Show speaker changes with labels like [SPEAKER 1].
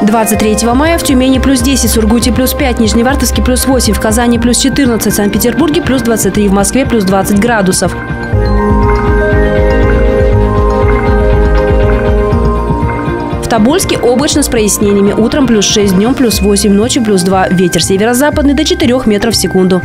[SPEAKER 1] 23 мая в Тюмени плюс 10, Сургуте плюс 5, Нижневартовске плюс 8, в Казани плюс 14, в Санкт-Петербурге плюс 23, в Москве плюс 20 градусов. В Тобольске облачно с прояснениями. Утром плюс 6, днем плюс 8, ночью плюс 2. Ветер северо-западный до 4 метров в секунду.